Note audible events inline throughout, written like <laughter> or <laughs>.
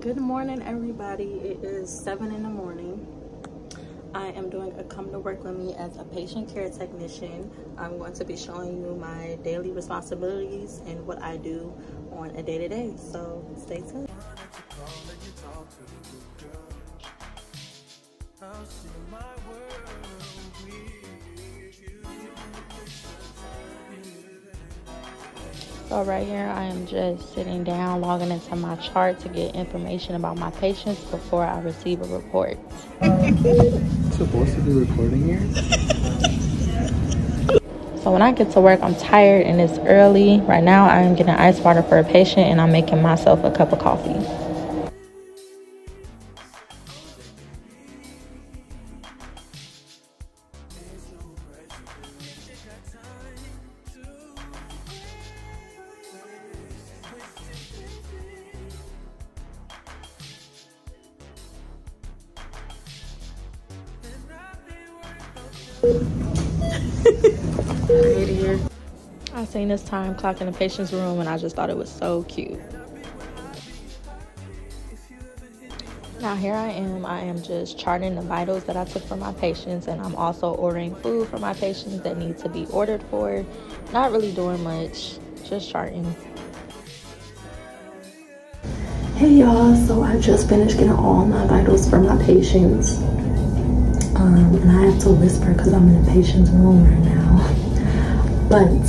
Good morning, everybody. It is 7 in the morning. I am doing a come to work with me as a patient care technician. I'm going to be showing you my daily responsibilities and what I do on a day to day. So stay tuned. So right here, I am just sitting down, logging into my chart to get information about my patients before I receive a report. supposed to be recording here? So when I get to work, I'm tired and it's early. Right now, I am getting ice water for a patient and I'm making myself a cup of coffee. I seen this time clock in the patient's room and I just thought it was so cute. Now here I am, I am just charting the vitals that I took for my patients and I'm also ordering food for my patients that need to be ordered for. Not really doing much, just charting. Hey y'all, so I just finished getting all my vitals for my patients. Um, and I have to whisper because I'm in a patient's room right now. But,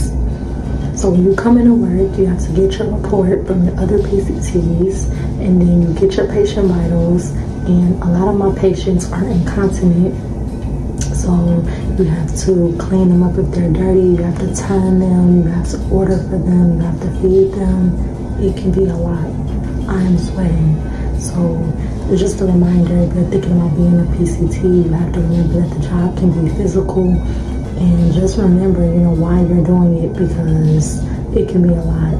so when you come into work, you have to get your report from the other PCTs and then you get your patient vitals. And a lot of my patients are incontinent. So you have to clean them up if they're dirty, you have to turn them, you have to order for them, you have to feed them. It can be a lot. I am sweating. So it's just a reminder you're thinking about being a PCT, you have to remember that the job can be physical and just remember, you know, why you're doing it because it can be a lot.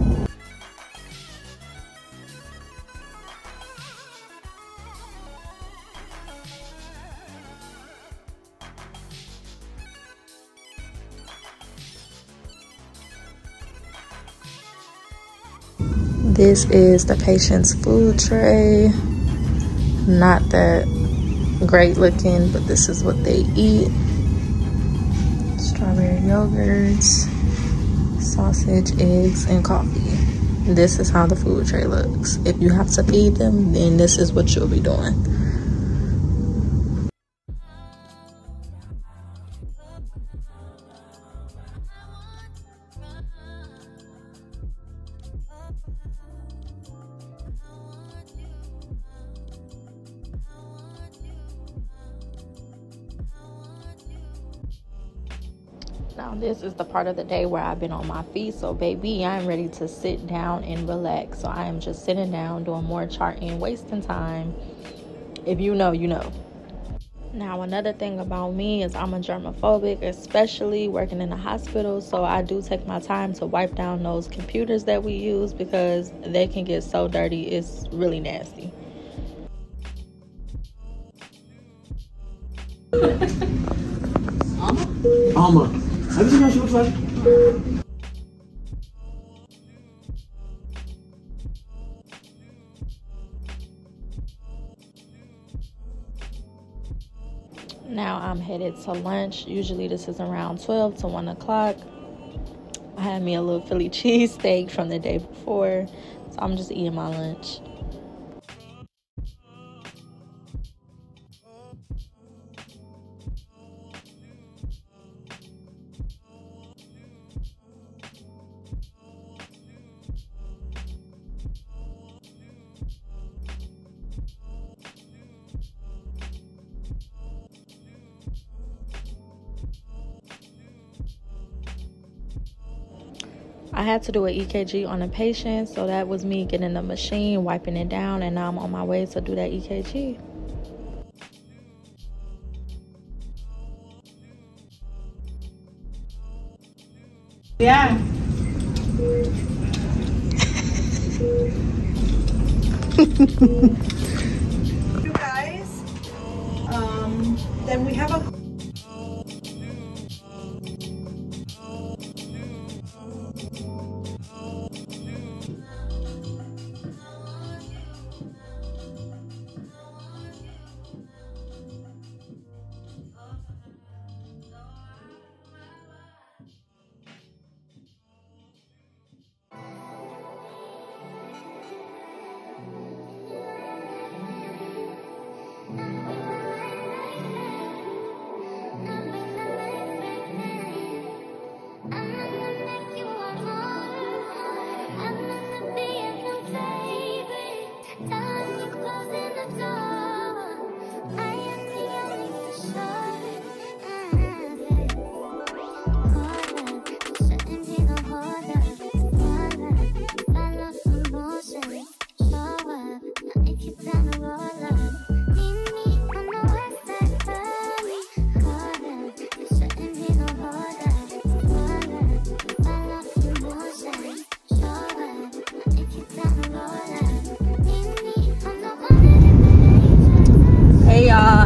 This is the patient's food tray. Not that great looking, but this is what they eat. Strawberry yogurts, sausage, eggs, and coffee. This is how the food tray looks. If you have to feed them, then this is what you'll be doing. Now, this is the part of the day where I've been on my feet. So, baby, I'm ready to sit down and relax. So, I am just sitting down, doing more charting, wasting time. If you know, you know. Now, another thing about me is I'm a germophobic, especially working in a hospital. So, I do take my time to wipe down those computers that we use because they can get so dirty. It's really nasty. Alma. Have Now I'm headed to lunch. Usually this is around 12 to 1 o'clock. I had me a little Philly cheesesteak from the day before. So I'm just eating my lunch. I had to do an EKG on a patient, so that was me getting the machine, wiping it down, and now I'm on my way to do that EKG. Yeah. <laughs>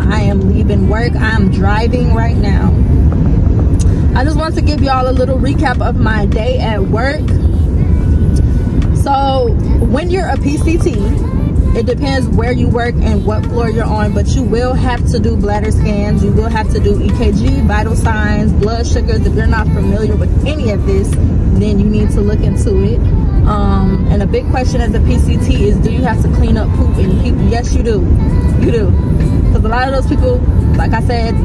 I am leaving work. I'm driving right now. I just want to give y'all a little recap of my day at work. So when you're a PCT, it depends where you work and what floor you're on, but you will have to do bladder scans. You will have to do EKG, vital signs, blood sugars. If you're not familiar with any of this, then you need to look into it. Um, and a big question as a PCT is, do you have to clean up poop and people? Yes, you do. You do. Because a lot of those people, like I said,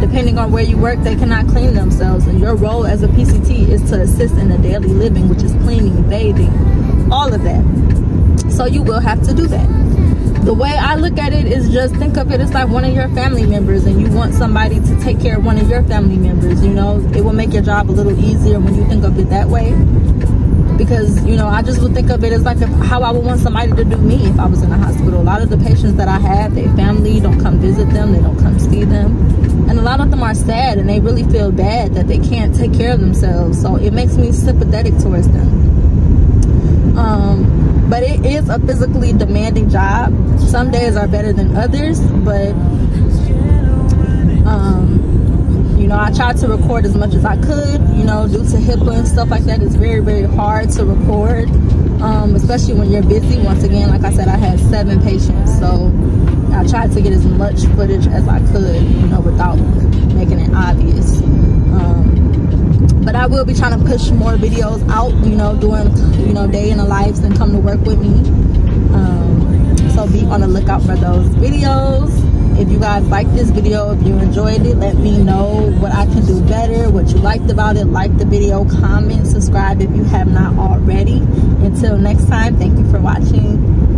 depending on where you work, they cannot clean themselves. And your role as a PCT is to assist in the daily living, which is cleaning, bathing, all of that. So you will have to do that. The way I look at it is just think of it as like one of your family members and you want somebody to take care of one of your family members, you know, it will make your job a little easier when you think of it that way because you know I just would think of it as like how I would want somebody to do me if I was in a hospital. A lot of the patients that I have, their family don't come visit them, they don't come see them, and a lot of them are sad and they really feel bad that they can't take care of themselves. So it makes me sympathetic towards them. Um, but it is a physically demanding job. Some days are better than others, but I tried to record as much as I could, you know, due to HIPAA and stuff like that. It's very, very hard to record, um, especially when you're busy. Once again, like I said, I had seven patients. So I tried to get as much footage as I could, you know, without making it obvious. Um, but I will be trying to push more videos out, you know, doing, you know, day in the lives and come to work with me. Um, so be on the lookout for those videos if you guys liked this video if you enjoyed it let me know what i can do better what you liked about it. Like the video comment subscribe if you have not already. Until next time thank you for watching